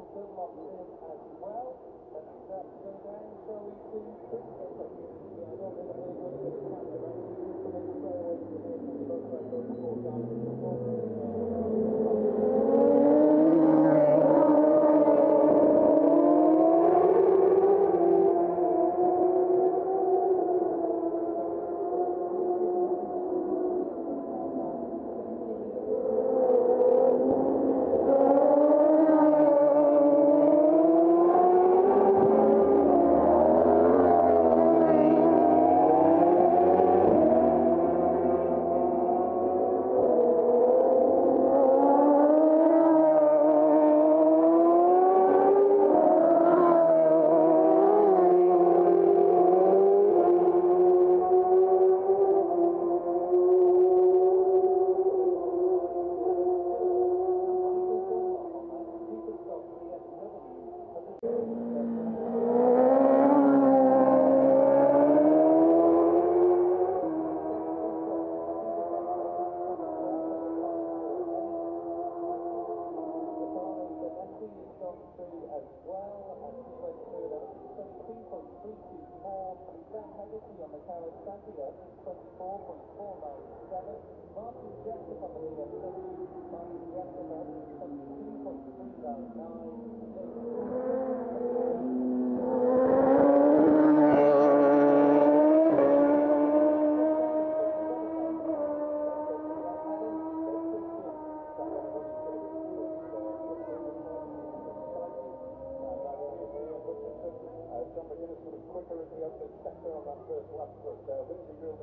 to Dunlop in as well. Let's uh, go down, so we, can Crickleton. I Sam Haggerty on 30. Martin Jessop on 22.399.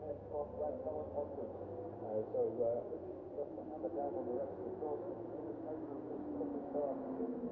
In so uh, just hammer down on the rest of the course, quickest car. Uh,